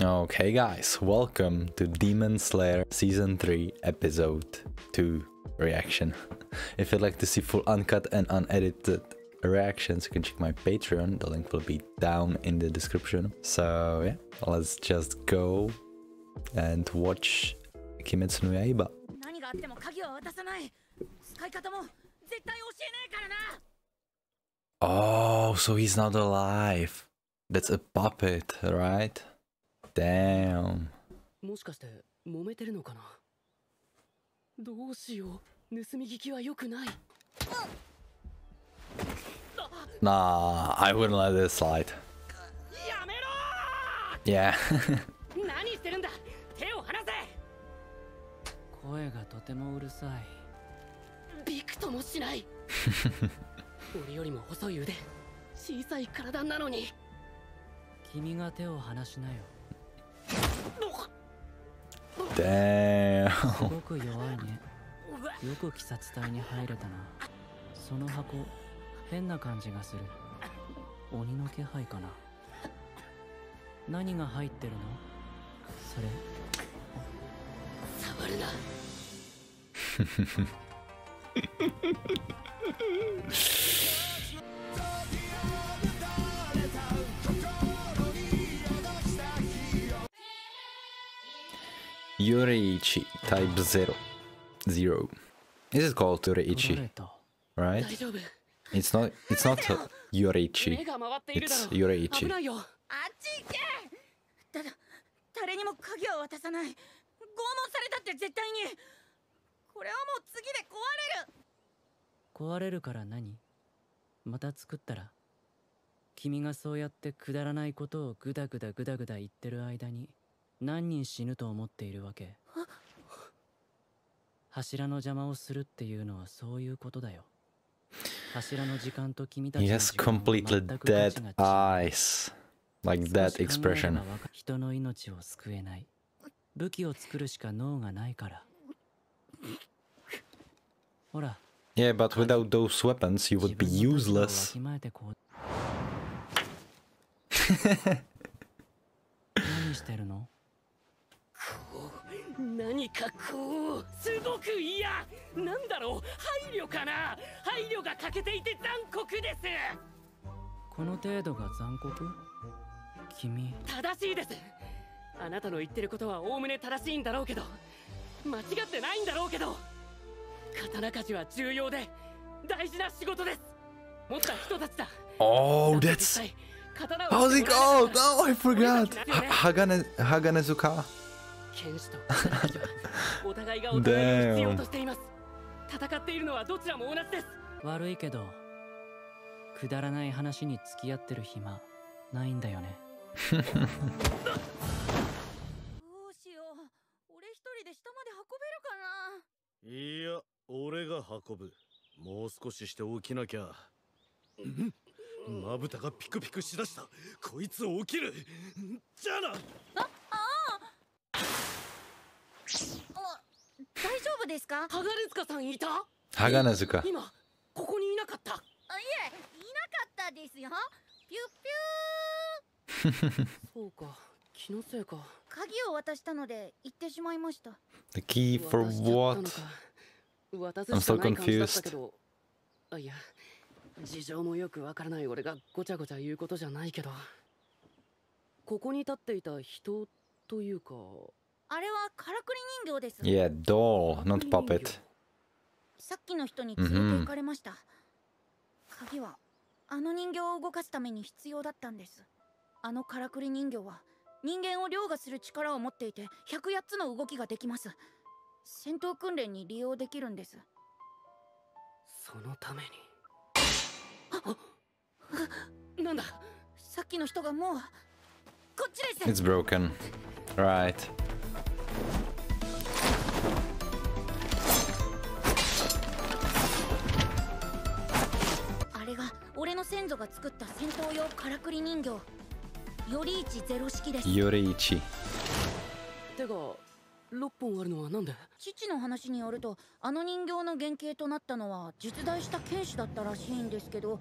Okay guys, welcome to Demon Slayer Season 3 Episode 2 reaction. if you'd like to see full uncut and unedited reactions, you can check my Patreon, the link will be down in the description. So yeah, let's just go and watch Kimetsu no Yaiba. Oh, so he's not alive. That's a puppet, right? Damn. もしかして揉めてるのかな？どうしよう。盗み聞きは良くない。Nah, I wouldn't let this slide. やめろ！Yeah. ー 何してるんだ？手を離せ！声がとてもうるさい。びくともしない！俺よりも細い腕。小さい体なのに。君が手を離しなよ Damn. すごく弱いね。よく鬼殺隊に入れたな。その箱変な感じがする。鬼の気配かな。何が入ってるの？それ。触るな Yuriichi Type Zero. Zero. Is it called 取ら Yuriichi? れた Right? It's not. It's not 目 Yuriichi. が回っているだろ It's Yuriichi. 危ないよあっち行けただ誰にも鍵は渡さない拷問されたって絶対にこれはもう次で壊れる壊れるから何？また作ったら君がそうやってくだらないことをグダグダグダグダ言ってる間に何人死ぬと思っているわけ。柱の邪魔をするっていうのはそういうことだよ。柱の時間と君たち He の has 時間は completely 全く価値 dead が違う eyes. Like 少 that expression. 人の命を救えない。武器を作るしか脳がないから。ほら。Yeah, but without those weapons, you 自 would be useless. 何かこうすごく嫌。なんだろう。配慮かな。配慮が欠けていて残酷です。この程度が残酷？君。正しいです。あなたの言ってることはおおむね正しいんだろうけど。間違ってないんだろうけど。刀鍛冶は重要で大事な仕事です。持った人たちだ。Oh, that's. How's 持 he っておられ called? なかった Oh, I forgot. Hagane Haganezuka? 剣士と お互いがお互いを必要としています。戦っているのはどちらも同じです。悪いけどくだらない話に付き合ってる暇ないんだよね。どうしよう。俺一人で下まで運べるかな？いや俺が運ぶ。もう少しして起きなきゃ。まぶたがピクピクしだした。こいつ起きる。じゃあな。あ大丈夫ですか？あいハガレツカさんいた？Haganezuka. 今ここにいなかった。えいなかったですよ。ピュッピュそうか気のせいか。ー鍵を渡したので行ってしまいました。The key for what? か。渡す I'm so confused. あいや事情もよくわからない俺がごちゃごちゃ言うことじゃないけど。ここに立っていた人というかあれはからくり人形です。Yeah, doll, not 人形 puppet. さっきの人に連れて行かれました、鍵はあの人形を動かすために必要だったんです。あのからくり人形は人間を凌駕する力を持っていて108つの動きができます。戦闘訓練に利用できるんです。そのために。なんだ。さっきの人がもうこっちです。It's broken. Right. あれが俺の先祖が作った戦闘用からくり人形。より一ゼロ式です。Yuriichi. 手が6本あるのはなんで？父の話によるとあの人形の原型となったのは実在した剣士だったらしいんですけど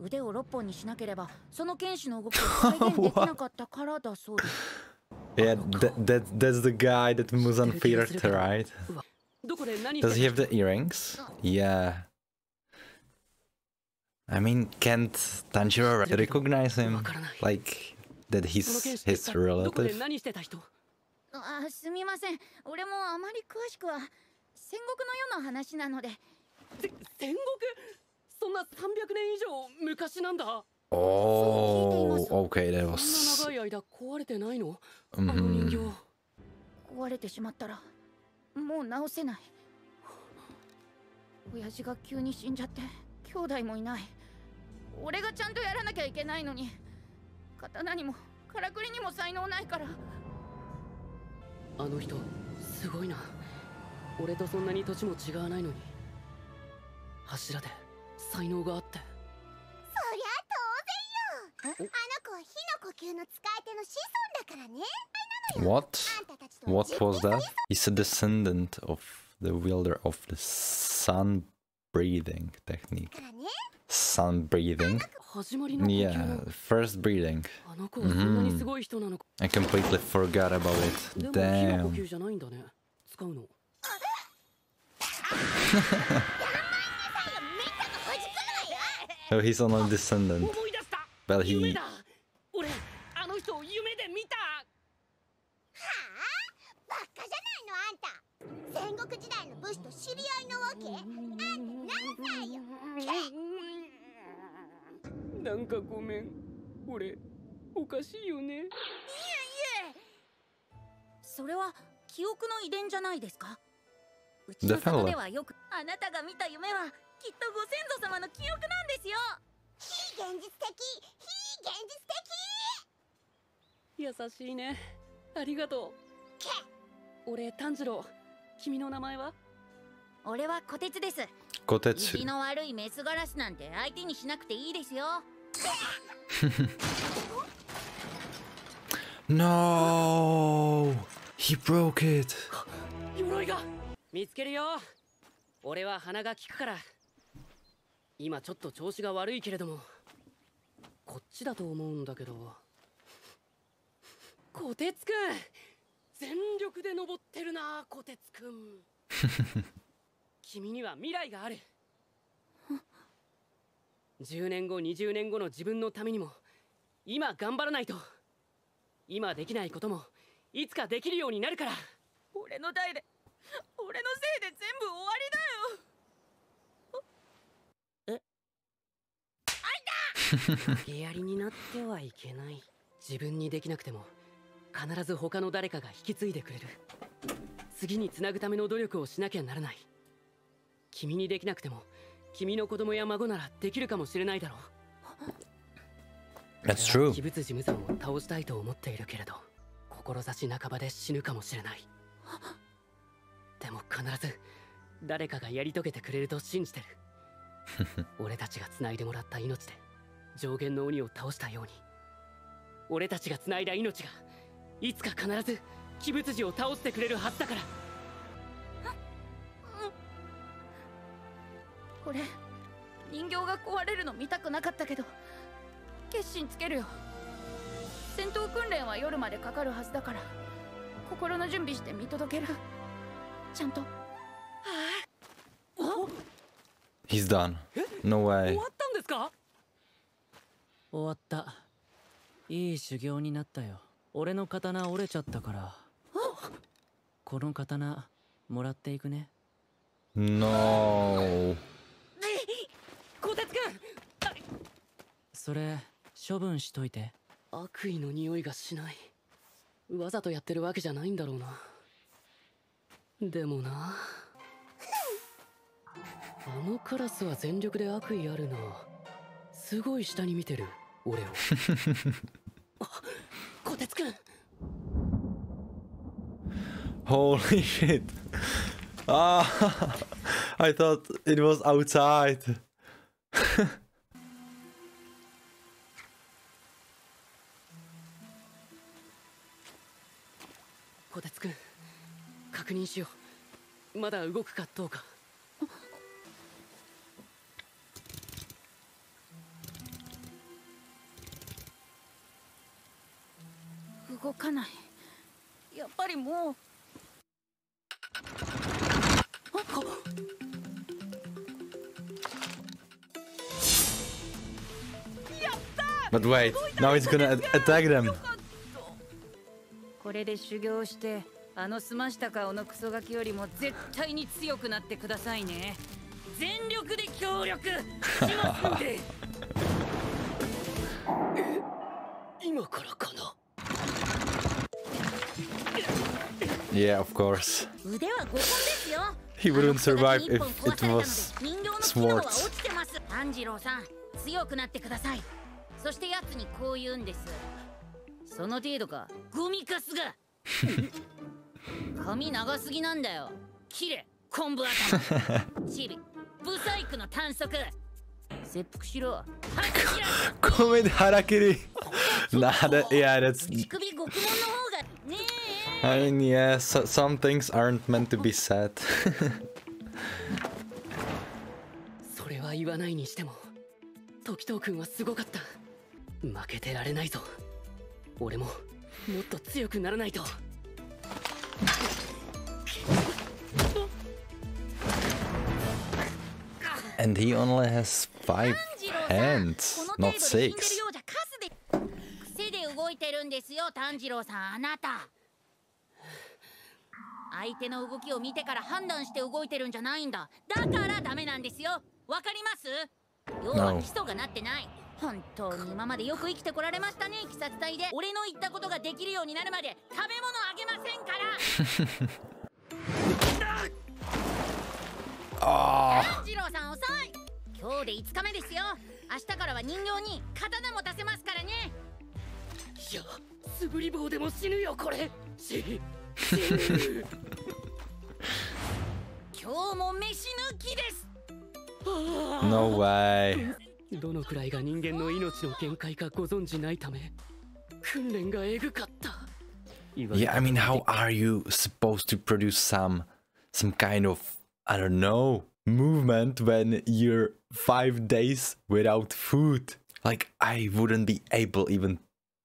腕を6本にしなければその剣士の動きを 再現できなかったからだそうです Yeah, that, that that's the guy that Muzan feared, right? どこで何 Does して he have the earrings? Yeah. I mean, can't Tanjiro recognize him? Like, that その he's 剣士って一 his 体どこで relative? 何してた人あすみません俺もあまり詳しくは戦国の世の話なのでせ戦国そんな300年以上昔なんだ Oh, okay, that そんな was. 長い間壊れてないの？あの人 Mhm. 形。壊れてしまったらもう直せない。親父が急に死んじゃって兄弟もいない。俺がちゃんとやらなきゃいけないのに。刀にもからくりにも才能ないから。あの人すごいな。俺とそんなに年も違わないのに。柱で才能があって What? What was that? He's a descendant of the wielder of the sun breathing technique. Sun breathing? Yeah, first breathing. Mm -hmm. I completely forgot about it. Damn. oh, he's only descendant. 思い出した But 夢 he だ。俺あの人を夢で見た。バカじゃないのあんた。戦国時代の武士と知り合いなわけ？あんた何歳よ。なんかごめん。俺おかしいよね。それは記憶の遺伝じゃないですか？うちの.里ではよくあなたが見た夢はきっとご先祖様の記憶なんですよ非現実的非現実的。優しいね。ありがとう。俺炭治郎。君の名前は？俺は虎鉄です。意 Kotetsu. 地の悪いメスガラスなんて相手にしなくていいですよ。No! He broke it. 鎧が。見つけるよ。俺は鼻が利くから今ちょっと調子が悪いけれどもこっちだと思うんだけど。こてつくん全力で登ってるなこてつくん。君には未来がある。10年後20年後の自分のためにも今頑張らないと。今できないこともいつかできるようになるから。俺の代で俺のせいで全部終わりだよゲアリになってはいけない。自分にできなくても必ず他の誰かが引き継いでくれる。次につなぐための努力をしなきゃならない。君にできなくても君の子供や孫ならできるかもしれないだろう。That's true. 鬼物事務さんを倒したいと思っているけれど志半ばで死ぬかもしれない。でも必ず誰かがやり遂げてくれると信じてる。俺たちが繋いでもらった命で上限の鬼を倒したように。俺たちが繋いだ命がいつか必ず鬼物児を倒してくれるはずだから。俺人形が壊れるの見たくなかったけど決心つけるよ。戦闘訓練は夜までかかるはずだから心の準備して見届ける。ちゃんと。He's done. No 終 way. 終わった。いい修行になったよ。俺の刀折れちゃったから。この刀もらっていくね。No. こてつくん。それ処分しといて。悪意の匂いがしない。わざとやってるわけじゃないんだろうな。でもな。あのカラスは全力で悪意あるな。すごい下に見てる俺をあこてつくん Holy shit. Ah, I thought it was outside. こてつくん確認しようまだ動くかどうかかない。やっぱりもう。But wait, now he's gonna attack them. これで修行してあの澄ました顔のクソガキよりも絶対に強くなってくださいね。全力で協力しますんで。今からかな？Yeah, of course. 腕は5本ですよ He wouldn't survive あの if クソガ it キ一本壊 was されたので人形の機能は swords. 落ちてます炭治郎さん強くなってくださいそして奴にこう言うんですその程度かゴミカスが髪長すぎなんだよキレ昆布頭チビブサイクの短足切腹しろ吐き切ら Comment harakiri. nah, that, yeah, that's. 乳首獄門の方がねえ I mean, yeah, so, some things aren't meant to be said. それは言わないにしても時藤君はすごかった。負けてられないぞ。俺ももっと強くならないと。And he only has five 炭治郎さん hands, この not 程度で死んでる six. ようじゃカスで癖で動いてるんですよ炭治郎さん。あなた相手の動きを見てから判断して動いてるんじゃないんだ。だからダメなんですよ。わかります？要は.基礎がなってない。本当に今までよく生きてこられましたね。鬼殺隊で。俺の言ったことができるようになるまで。食べ物あげませんから。Oh, 炭治郎さん遅い。今日で5日目ですよ。明日からは人形に刀持たせますからね。いや素振り棒でも死ぬよこれ。死死ぬ no way. どのくらいが人間の命の限界かご存じないため訓練がエグかったいわゆる Yeah, I mean, how are you supposed to produce some, some kind of, I don't know, movement when you're five days without food? Like, I wouldn't be able even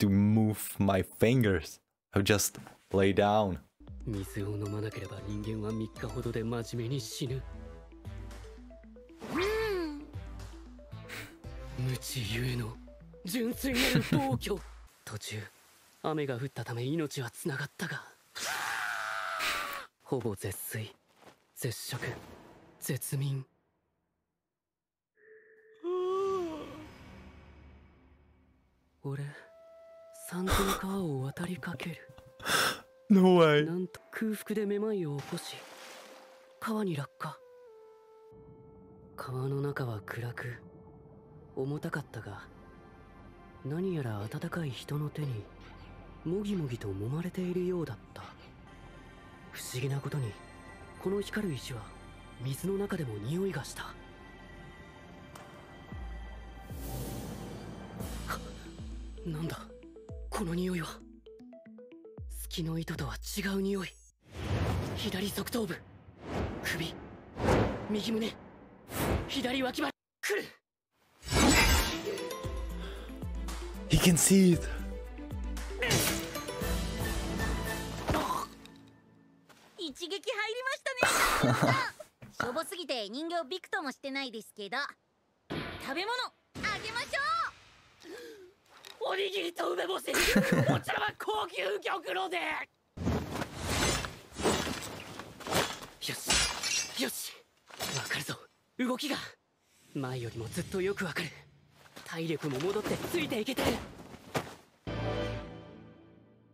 to move my fingers. I would just lay down. 水を飲まなければ人間は3日ほどで真面目に死ぬ。無知ゆえの純粋なる暴挙。途中雨が降ったため命はつながったが。ほぼ絶水。絶食。絶眠。俺三途の川を渡りかける No way. なんと空腹でめまいを起こし川に落下。川の中は暗く重たかったが何やら温かい人の手にもぎもぎと揉まれているようだった。不思議なことにこの光る石は水の中でも匂いがした。なんだ？この匂いは。月の糸とは違う匂い。左側頭部。首。右胸。左脇腹。来る。He can see it. おにぎりと梅干しこちらは高級玉露で。よしよし。わかるぞ。動きが。前よりもずっとよくわかる。体力も戻ってついていけてる。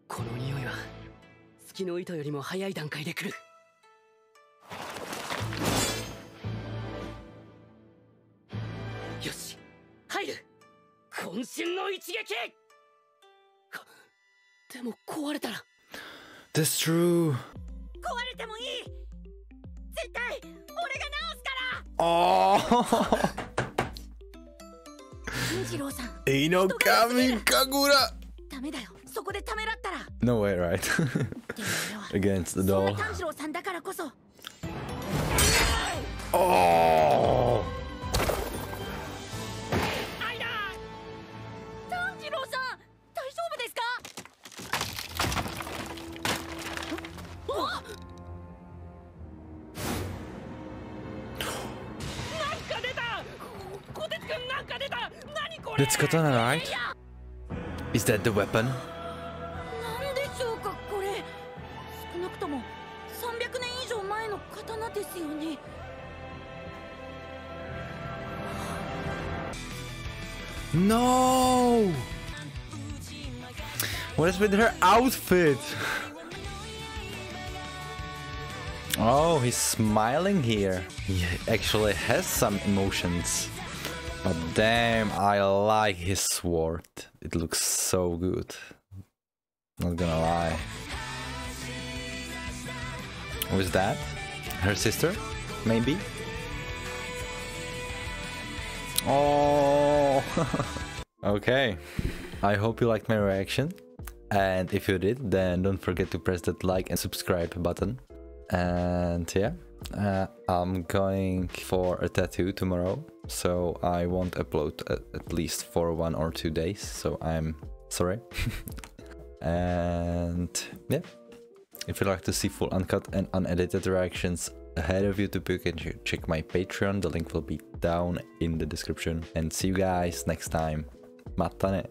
この匂いは月の糸よりも早い段階で来る。渾身の一撃はでも壊れたら That's true. う壊れてもいい絶対俺が直すから Oh, 炭治郎さん Ino Kami Kagura. ダメだよそこでためらったら No way, right? Against the doll. 炭治郎さんだからこそ Oh. That's katana, right? Is that the weapon? なんでしょうかこれ少なくとも300年以上前の刀ですよね No! What is with her outfit? Oh, he's smiling here. He actually has some emotions. But damn, I like his sword. It looks so good. Not gonna lie. Who's that? Her sister? Maybe? Oh! okay. I hope you liked my reaction. And if you did, then don't forget to press that like and subscribe button. And yeah, uh, I'm going for a tattoo tomorrow, so I won't upload at, least for one or two days. So I'm sorry. and yeah, if you'd like to see full uncut and unedited reactions ahead of YouTube, you can check my Patreon. The link will be down in the description. And see you guys next time. Matane.